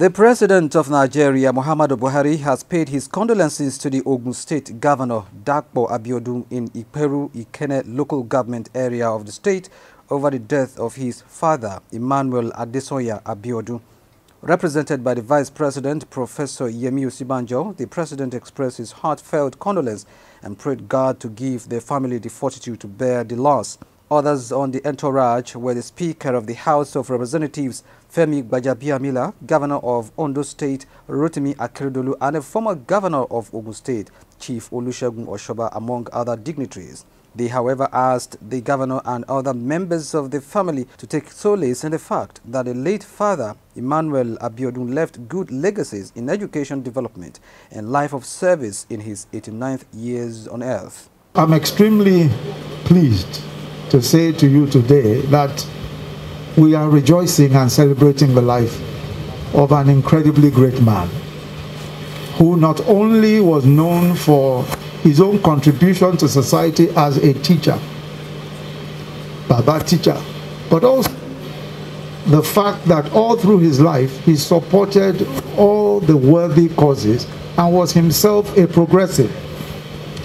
The President of Nigeria, Muhammadu Buhari, has paid his condolences to the Ogun State Governor, Dapo Abiodun, in Iperu, Ikenne local government area of the state over the death of his father, Emmanuel Adesanya Abiodun. Represented by the Vice President, Professor Yemi Osinbajo, the President expressed his heartfelt condolence and prayed God to give the family the fortitude to bear the loss. Others on the entourage were the Speaker of the House of Representatives, Femi Gbajabiamila, Governor of Ondo State, Rotimi Akeredolu, and a former Governor of Ogun State, Chief Olusegun Osoba, among other dignitaries. They, however, asked the governor and other members of the family to take solace in the fact that the late father, Emmanuel Abiodun, left good legacies in education development and life of service in his 89th years on earth. I'm extremely pleased to say to you today that we are rejoicing and celebrating the life of an incredibly great man who not only was known for his own contribution to society as a teacher, Baba teacher, but also the fact that all through his life he supported all the worthy causes and was himself a progressive.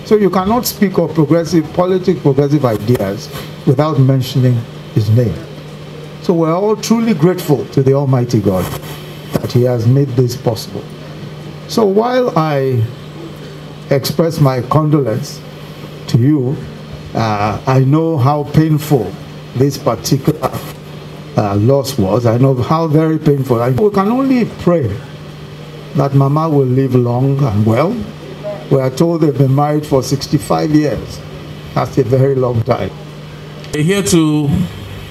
So you cannot speak of progressive politics, progressive ideas without mentioning his name. So we're all truly grateful to the Almighty God that he has made this possible. So while I express my condolence to you, uh, I know how painful this particular uh, loss was. I know how very painful. I, we can only pray that Mama will live long and well we are told they've been married for 65 years. That's a very long time. We're here to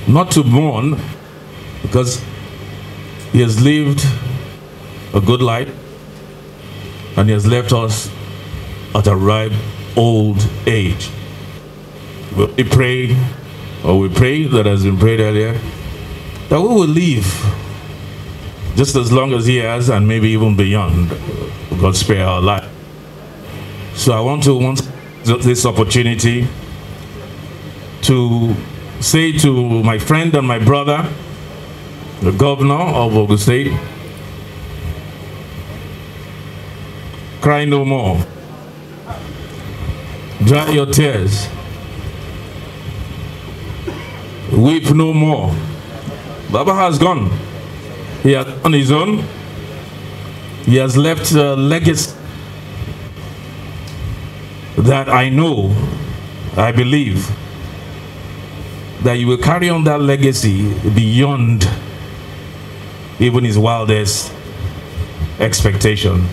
not to mourn because he has lived a good life and he has left us at a ripe old age. We pray, or we pray that has been prayed earlier, that we will live just as long as he has and maybe even beyond. God spare our life. So I want to want this opportunity to say to my friend and my brother, the governor of Ogun State, cry no more. Dry your tears. Weep no more. Baba has gone. He has on his own. He has left a legacy that I know, I believe, that you will carry on that legacy beyond even his wildest expectation.